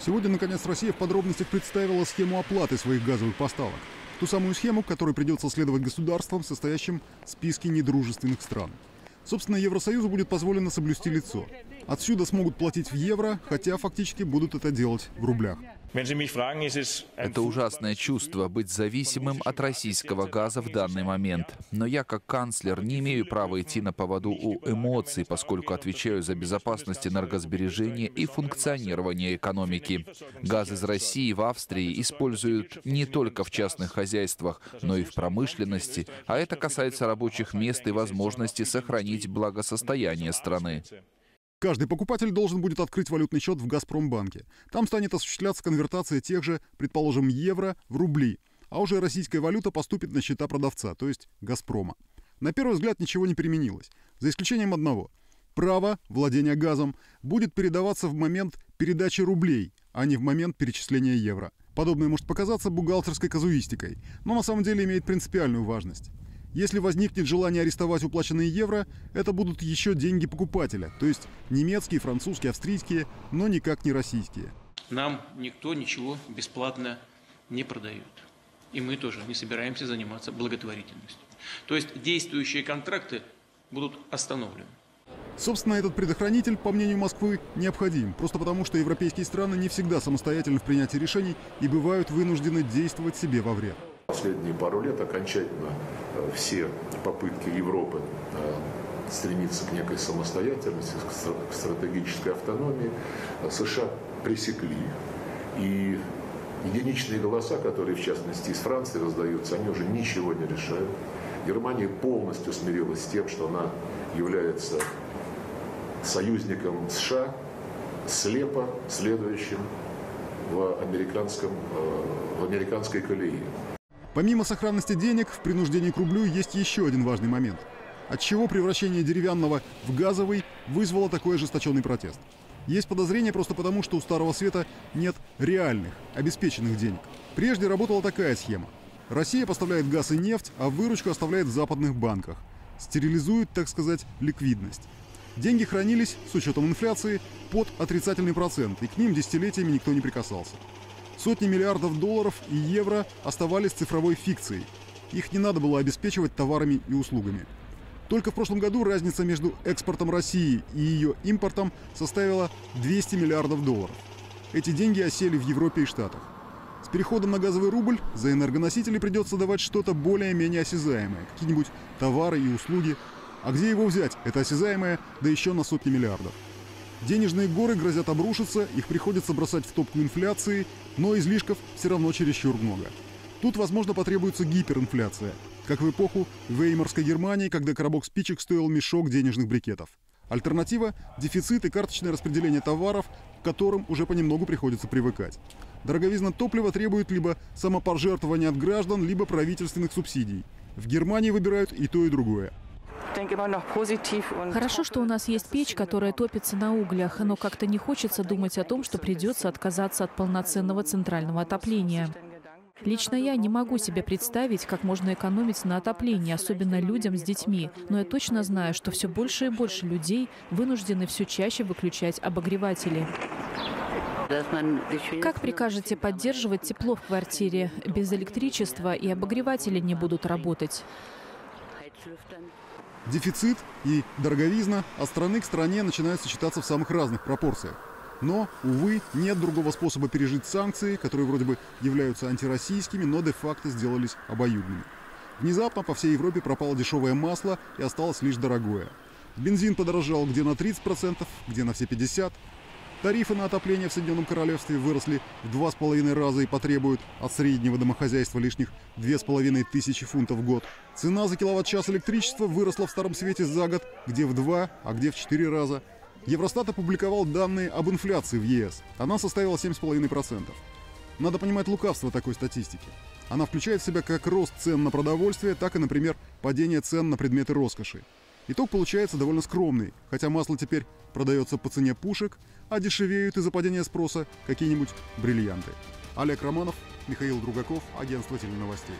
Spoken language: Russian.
Сегодня, наконец, Россия в подробностях представила схему оплаты своих газовых поставок. Ту самую схему, которой придется следовать государствам, состоящим в списке недружественных стран. Собственно, Евросоюзу будет позволено соблюсти лицо. Отсюда смогут платить в евро, хотя фактически будут это делать в рублях. Это ужасное чувство быть зависимым от российского газа в данный момент. Но я, как канцлер, не имею права идти на поводу у эмоций, поскольку отвечаю за безопасность энергосбережения и функционирование экономики. Газ из России в Австрии используют не только в частных хозяйствах, но и в промышленности, а это касается рабочих мест и возможности сохранить благосостояние страны. Каждый покупатель должен будет открыть валютный счет в «Газпромбанке». Там станет осуществляться конвертация тех же, предположим, евро в рубли, а уже российская валюта поступит на счета продавца, то есть «Газпрома». На первый взгляд ничего не переменилось, за исключением одного. Право владения газом будет передаваться в момент передачи рублей, а не в момент перечисления евро. Подобное может показаться бухгалтерской казуистикой, но на самом деле имеет принципиальную важность. Если возникнет желание арестовать уплаченные евро, это будут еще деньги покупателя, то есть немецкие, французские, австрийские, но никак не российские. Нам никто ничего бесплатно не продает. И мы тоже не собираемся заниматься благотворительностью. То есть действующие контракты будут остановлены. Собственно, этот предохранитель, по мнению Москвы, необходим, просто потому что европейские страны не всегда самостоятельны в принятии решений и бывают вынуждены действовать себе во вред. Последние пару лет окончательно все попытки Европы э, стремиться к некой самостоятельности, к стратегической автономии, э, США пресекли. И единичные голоса, которые в частности из Франции раздаются, они уже ничего не решают. Германия полностью смирилась с тем, что она является союзником США, слепо следующим в, американском, в американской колее. Помимо сохранности денег, в принуждении к рублю есть еще один важный момент. Отчего превращение деревянного в газовый вызвало такой ожесточенный протест? Есть подозрение просто потому, что у Старого Света нет реальных, обеспеченных денег. Прежде работала такая схема. Россия поставляет газ и нефть, а выручку оставляет в западных банках. Стерилизует, так сказать, ликвидность. Деньги хранились, с учетом инфляции, под отрицательный процент, и к ним десятилетиями никто не прикасался. Сотни миллиардов долларов и евро оставались цифровой фикцией. Их не надо было обеспечивать товарами и услугами. Только в прошлом году разница между экспортом России и ее импортом составила 200 миллиардов долларов. Эти деньги осели в Европе и Штатах. С переходом на газовый рубль за энергоносители придется давать что-то более-менее осязаемое, какие-нибудь товары и услуги. А где его взять, это осязаемое, да еще на сотни миллиардов? Денежные горы грозят обрушиться, их приходится бросать в топку инфляции, но излишков все равно чересчур много. Тут, возможно, потребуется гиперинфляция, как в эпоху Веймарской Германии, когда коробок спичек стоил мешок денежных брикетов. Альтернатива – дефицит и карточное распределение товаров, к которым уже понемногу приходится привыкать. Дороговизна топлива требует либо самопожертвования от граждан, либо правительственных субсидий. В Германии выбирают и то, и другое. Хорошо, что у нас есть печь, которая топится на углях, но как-то не хочется думать о том, что придется отказаться от полноценного центрального отопления. Лично я не могу себе представить, как можно экономить на отоплении, особенно людям с детьми. Но я точно знаю, что все больше и больше людей вынуждены все чаще выключать обогреватели. Как прикажете поддерживать тепло в квартире? Без электричества и обогреватели не будут работать. Дефицит и дороговизна от страны к стране начинают сочетаться в самых разных пропорциях. Но, увы, нет другого способа пережить санкции, которые вроде бы являются антироссийскими, но де-факто сделались обоюдными. Внезапно по всей Европе пропало дешевое масло и осталось лишь дорогое. Бензин подорожал где на 30%, где на все 50%. Тарифы на отопление в Соединенном Королевстве выросли в два с половиной раза и потребуют от среднего домохозяйства лишних две с половиной тысячи фунтов в год. Цена за киловатт-час электричества выросла в Старом Свете за год где в два, а где в четыре раза. Евростат опубликовал данные об инфляции в ЕС. Она составила 7,5%. Надо понимать лукавство такой статистики. Она включает в себя как рост цен на продовольствие, так и, например, падение цен на предметы роскоши. Итог получается довольно скромный, хотя масло теперь продается по цене пушек, а дешевеют из-за падения спроса какие-нибудь бриллианты. Олег Романов, Михаил Другаков, агентство теленовостей.